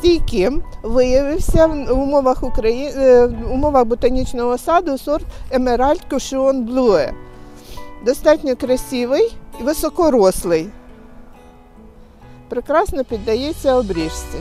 стійким виявився в умовах, Украї... Е, в умовах ботанічного саду сорт Emerald Cushion Blue. Достатньо красивий і високорослий. Прекрасно піддається обріжці.